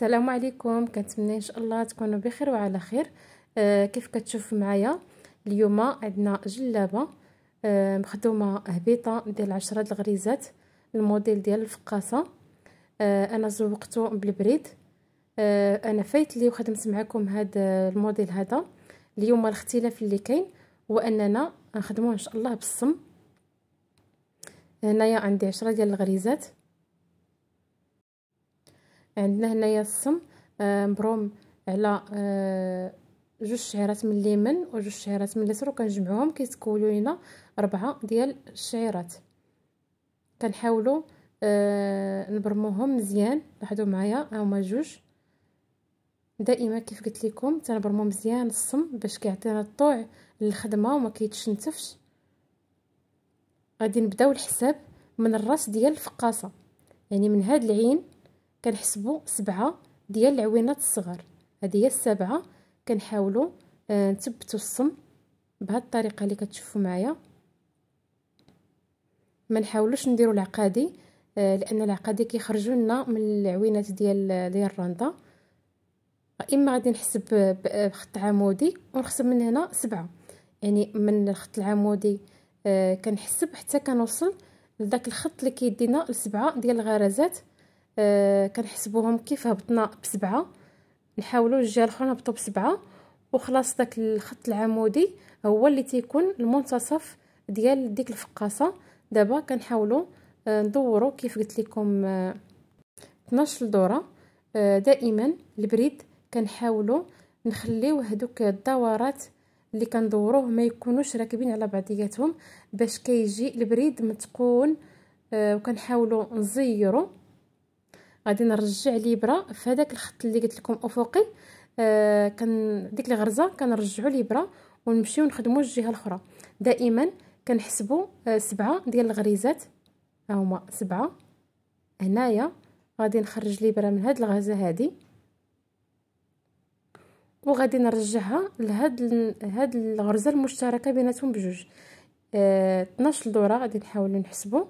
السلام عليكم. كنتمنى إن شاء الله تكونوا بخير وعلى خير. آه كيف كتشوف معايا؟ اليوم عندنا جلابة. آه مخدومة هبيطة ديال عشرة الغريزات الموديل ديال الفقاصه آه أنا زوقته بالبريد. آه أنا فايت لي وخدمت معكم هذا الموديل هذا. اليوم الاختلاف اللي كاين هو أننا نخدموه إن شاء الله بالصم. هنايا عندي عشرة ديال الغريزات. عندنا هنايا الصم آه مبروم على آه جوج شعيرات من اليمين وجوج شعيرات من اليسر وكنجمعوهم كيتكونوا لينا ربعة ديال الشعيرات. كنحاولوا آه نبرموهم مزيان. لاحظوا معايا هما جوج. دائما كيف قلت لكم تنبرمو مزيان الصم باش كيعطينا الطوع للخدمة وما كيتشنتفش. غادي نبداو الحساب من الراس ديال الفقاصة. يعني من هاد العين كنحسبوا سبعة ديال العوينات الصغار. هذه هي السبعه كنحاولوا آه نثبتوا الصم بهذه الطريقة اللي كتشوفوا معايا. ما نحاولوش نديروا العقادي آه لأن العقادي كيخرجوا لنا من العوينات ديال ديال الرنده إما غادي نحسب بخط عمودي ونخصم من هنا سبعة. يعني من الخط العمودي آه كنحسب حتى كنوصل لذاك الخط اللي كيدينا لسبعة ديال الغرزات آه كنحسبوهم كيف هبطنا بسبعة. نحاولوا الجهة الأخرى نهبطوا بسبعة. وخلاص داك الخط العمودي هو اللي تيكون المنتصف ديال ديك الفقاصه دابا كنحاولوا آه ندوروا كيف قلت لكم آه 12 دوره آه دائما البريد كنحاولوا نخليو هذوك الدورات اللي كندوروه ما يكونوش راكبين على بعضياتهم باش كيجي البريد متقون. وكنحاولوا نزيروا غادي نرجع الابره في هذاك الخط اللي قلت لكم أفقي آه كان ديك الغرزه كنرجعوا الابره ونمشيو نخدموا الجهة الأخرى. دائما كنحسبوا آه سبعة ديال الغريزات هما سبعة. هنايا غادي نخرج الابره من هاد الغرزة هذه وغادي نرجعها لهاد هاد الغرزة المشتركة بيناتهم بجوج. آه 12 دوره غادي نحاولوا نحسبوا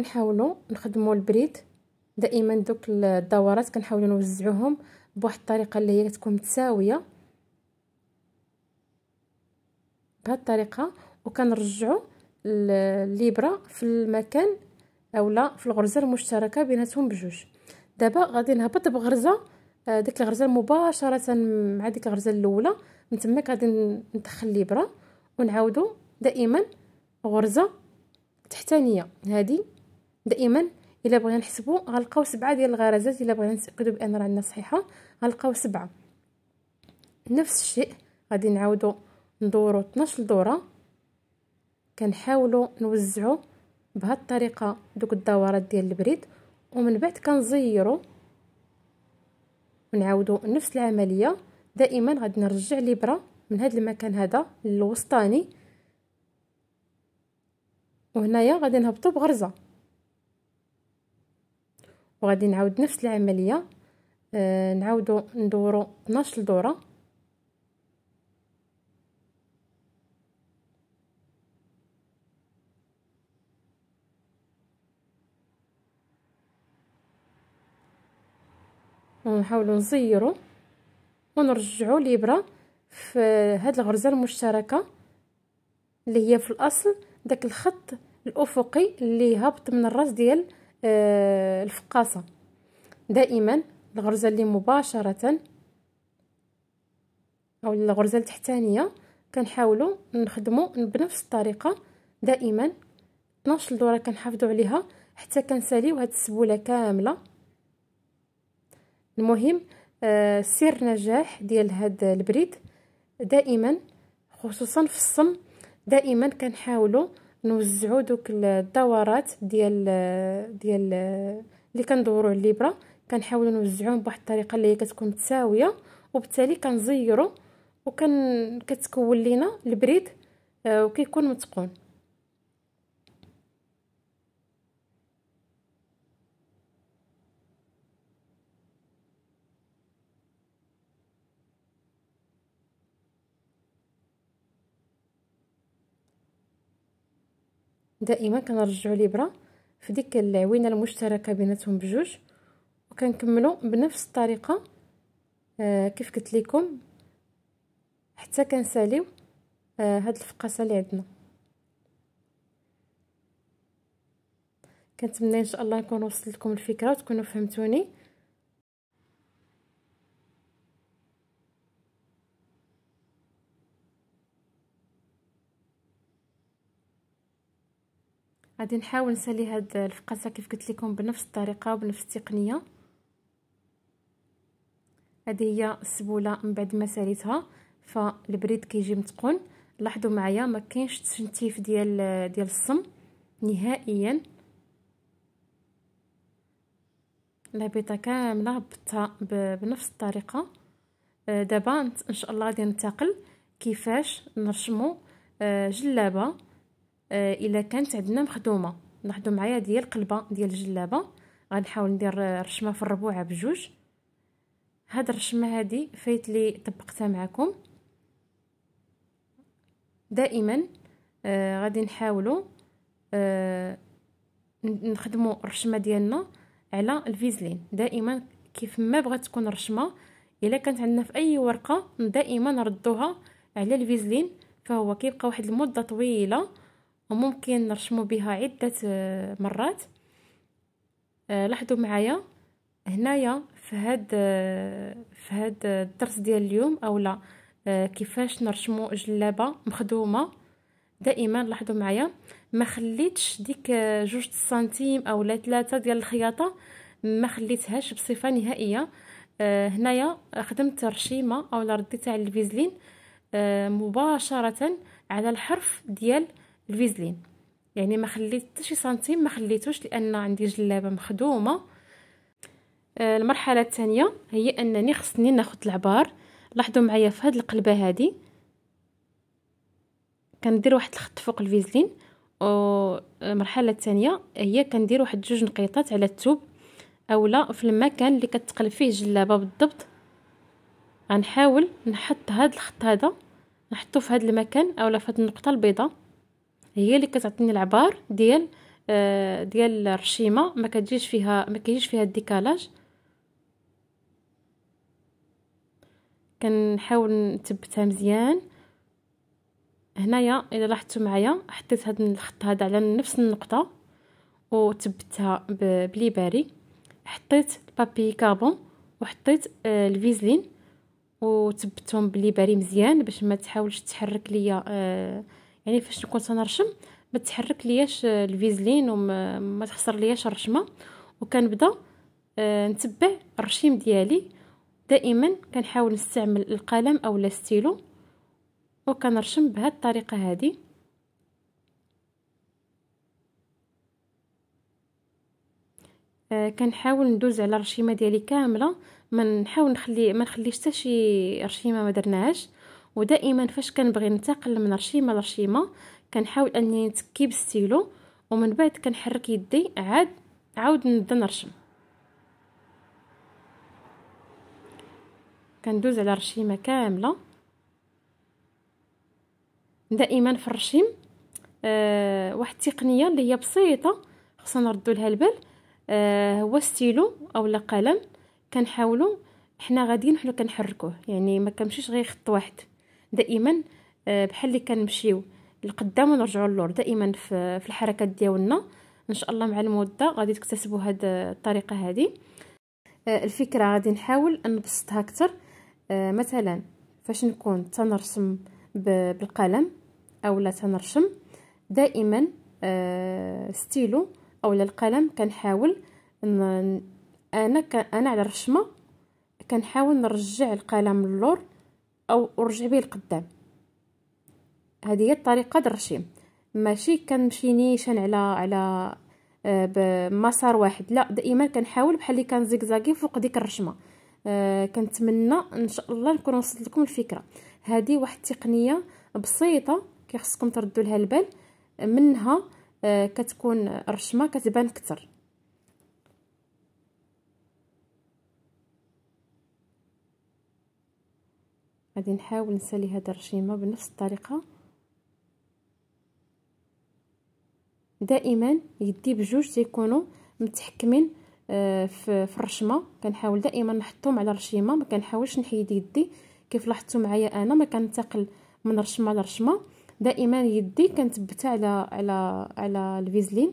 ونحاولوا نخدموا البريد. دائما دوك الدورات كنحاولوا نوزعوهم بواحد الطريقة اللي هي تكون متساوية. بهذه الطريقة وكنرجعوا الابره في المكان أولا في الغرزة المشتركة بيناتهم بجوج. دابا غادي نهبط بغرزة آه، ديك الغرزة مباشره مع ديك الغرزة الأولى. من تماك غادي ندخل الابره ونعاودوا دائما غرزة تحتانية. هذه دائما. إلا بغينا نحسبوا غنلقاو سبعة ديال الغرزات. إلا بغينا نتاكدوا بأن راه عندنا صحيحة غنلقاو سبعة. نفس الشيء غادي نعاودوا ندوروا 12 دوره كنحاولوا نوزعوا بهذه الطريقة دوك الدورات ديال البريد. ومن بعد كنزيروا ونعاودوا نفس العملية. دائما غادي نرجع الابره من هذا المكان هذا للوسطاني. وهنايا غادي نهبطوا بغرزة. وغادي نعاود نفس العملية آه نعاودوا ندوروا 12 دوره ونحاولوا نزيروا ونرجعوا الابره في هاد الغرزة المشتركة اللي هي في الأصل داك الخط الأفقي اللي هابط من الراس ديال آه الفقاصة. دائما الغرزة اللي مباشرة أو الغرزة التحتانية كنحاولوا نخدموا بنفس الطريقة. دائما 12 دورة كنحافظوا عليها حتى كنساليو هاد السبولة كاملة. المهم آه سر نجاح ديال هاد البريد. دائما خصوصا في الصم دائما كنحاولوا نوزعوا دوك الدورات ديال ديال اللي كندوروا على الابره كنحاولوا نوزعوهم بواحد الطريقة اللي هي كتكون متساوية وبالتالي كنزيروا وكن كتكون لينا البريد آه وكيكون متقون. دائما كنرجعوا الابره في ديك العوينة المشتركة بيناتهم بجوج وكنكملوا بنفس الطريقة آه كيف قلت لكم حتى كنساليو آه هاد الفقاصه اللي عندنا. كنتمنى إن شاء الله نكون وصلت لكم الفكرة وتكونوا فهمتوني. غادي نحاول نسالي هاد الفقاصه كيف قلت لكم بنفس الطريقة وبنفس التقنية. هذه هي السبولة من بعد ما ساليتها فالبريد كيجي متقون. لاحظوا معايا ما كاينش تشنتيف ديال ديال الصم نهائيا. البيضه كاملة هبطتها بنفس الطريقة. آه، دابا إن شاء الله غادي ننتقل كيفاش نرشمو آه، جلابة. إلا كانت عندنا مخدومة. لاحظوا معايا ديال القلبه ديال الجلابه غنحاول ندير رشمة في الربوعه بجوج. هاد الرشمة هادي فايت لي طبقتها معكم دائما آه غادي نحاولوا آه نخدموا الرشمة ديالنا على الفيزلين. دائما كيف ما بغات تكون رشمة إلا كانت عندنا في أي ورقة دائما نردوها على الفيزلين. فهو كيبقى واحد المدة طويلة. وممكن نرشمو بها عدة آه، مرات. آه، لاحظوا معايا؟ هنايا في هاد آه، في هاد الدرس ديال اليوم اولا كيفاش نرشمو جلابة مخدومة؟ دائما لاحظوا معايا ما خليتش ديك جوج سنتيم اولا ثلاثة ديال الخياطة ما خليتهاش بصفة نهائية. هنايا خدمت رشيمة اولا رديتها على الفيزلين مباشرة على الحرف ديال الفيزلين. يعني ما خليت حتى شي سنتيم ما خليتوش لأن عندي جلابة مخدومة. آه، المرحلة الثانية هي أنني خصني ناخذ العبار. لاحظوا معايا في هذه القلبة هذه كندير واحد الخط فوق الفيزلين. والمرحله الثانية هي كندير واحد جوج نقيطات على الثوب أولا في المكان اللي كتقلب فيه الجلابه بالضبط. غنحاول نحط هذا الخط هذا نحطو في هذا المكان اولا في هذه النقطة البيضاء. هي اللي كتعطيني العبار ديال آه ديال الرشيمة. ما كتجيش فيها ما كيجيش فيها الديكالاج. كنحاول نثبتها مزيان. هنايا اذا لاحظتوا معايا حطيت هذا الخط هذا على نفس النقطة وثبتها ب les barrettes حطيت papier carbone وحطيت آه الفيزلين وثبتهم ب les barrettes مزيان باش ما تحاولش تحرك ليا آه يعني فاش نكون تنرشم ما تحرك لياش الفيزلين وما ما تخسر لياش الرشمة. وكنبدا آه نتبع الرشيم ديالي. دائما كنحاول نستعمل القلم أو ستيلو. وكنرشم بهذه الطريقة هذه آه كنحاول ندوز على الرشيمة ديالي كاملة. ما نحاول نخلي ما نخليش حتى شي رشيمة ما درناهاش. ودائما فاش كنبغي ننتقل من رشيمة لرشيمة كنحاول أني نتكي بالستيلو ومن بعد كنحرك يدي عاد عاود نبدا نرشم. كندوز على رشيمة كاملة. دائما في الرشيم آه واحد التقنية اللي هي بسيطة خصنا نردوا لها البال آه هو ستيلو اولا قلم. كنحاولوا حنا غاديين حنا كنحركوه يعني ما كنمشيش غير خط واحد. دائما آه، بحال اللي كنمشيو لقدام ونرجعوا للور. دائما في الحركات ديالنا. إن شاء الله مع المدة غادي تكتسبوا هاد الطريقة هذه آه، الفكرة غادي نحاول نبسطها أكثر آه، مثلا فاش نكون تنرسم بالقلم اولا تنرسم دائما ستيلو اولا القلم كنحاول أنا أنا على الرشمة كنحاول نرجع القلم للور. أو أرجع به لقدام. هذه هي الطريقة ديال الرشيم ماشي كنمشي نيشان على على آه، بمسار واحد. لا دائما كنحاول بحال اللي كان زيكزاكي فوق ديك الرشمة. آه كنتمنى إن شاء الله نكون وصلت لكم الفكرة. هذه واحد التقنية بسيطة كيخصكم تردوا لها البال. منها آه كتكون الرشمه كتبان أكثر. غادي نحاول نسالي هذا الرشيمة بنفس الطريقة. دائما يدي بجوج تيكونوا متحكمين آه، في الرشمة. كنحاول دائما نحطهم على الرشيمة ما كنحاولش نحيد يدي. كيف لاحظتوا معايا أنا ما كنتقل من رشمة لرشمة. دائما يدي كنثبتها على على على الفيزلين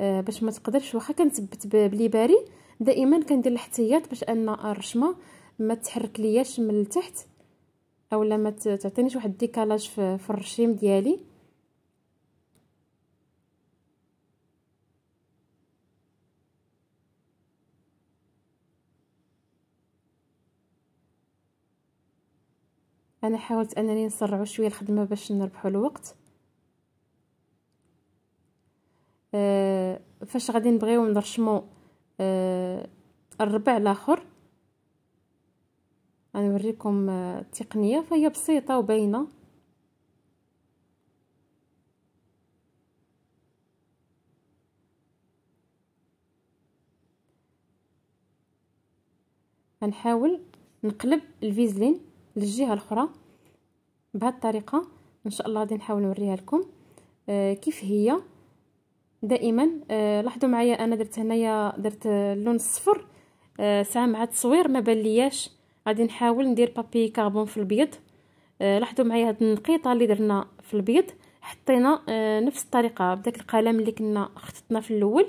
آه باش ما تقدرش واخا كنثبت ب les barrettes. دائما كندير الاحتياط باش أن الرشمة ما تحرك لياش من التحت. أولا ما تعطينيش واحد ال décalage في, الرشيم ديالي. أنا حاولت أنني نسرعوا شوية الخدمة باش نربحوا الوقت. أه فاش غادي نبغيو نرشمو أه الربع الآخر غنوريكم التقنيه فهي بسيطة وباينة. غنحاول نقلب الفيزلين للجهة الأخرى بهذه الطريقة. إن شاء الله غادي نحاول نوريها لكم. آه كيف هي؟ دائما آه لاحظوا معايا أنا درت هنايا درت اللون الصفر آه ساعة مع التصوير ما بان لياش. غادي نحاول ندير بابي كربون في البيض. آه لاحظوا معايا هاد النقيطة اللي درنا في البيض. حطينا آه نفس الطريقة بداك القلم اللي كنا خططنا في الأول.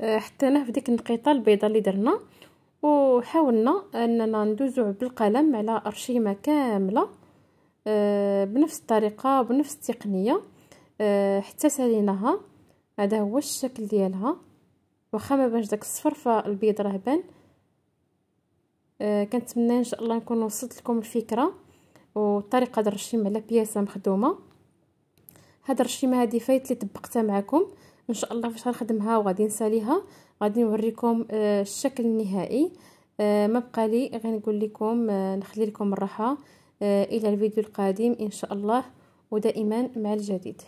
آه حطيناه في ديك النقيطة البيضاء اللي درنا. وحاولنا أننا ندوزو بالقلم على أرشيمة كاملة آه بنفس الطريقة بنفس التقنية آه حتى ساليناها. هذا هو الشكل ديالها. واخا ما بانش داك الصفر فالبيض راه بان. كنتمنى إن شاء الله نكون وصلت لكم الفكرة وطريقة هذا الرشيم على بياسة مخدومة. هاد الرشيمه هذه فايت لي طبقتها معكم. إن شاء الله فاش غنخدمها وغادي نساليها غادي نوريكم آه الشكل النهائي. آه ما بقى لي غير نقول لكم آه نخلي لكم الراحة إلى الفيديو القادم إن شاء الله. ودائما مع الجديد.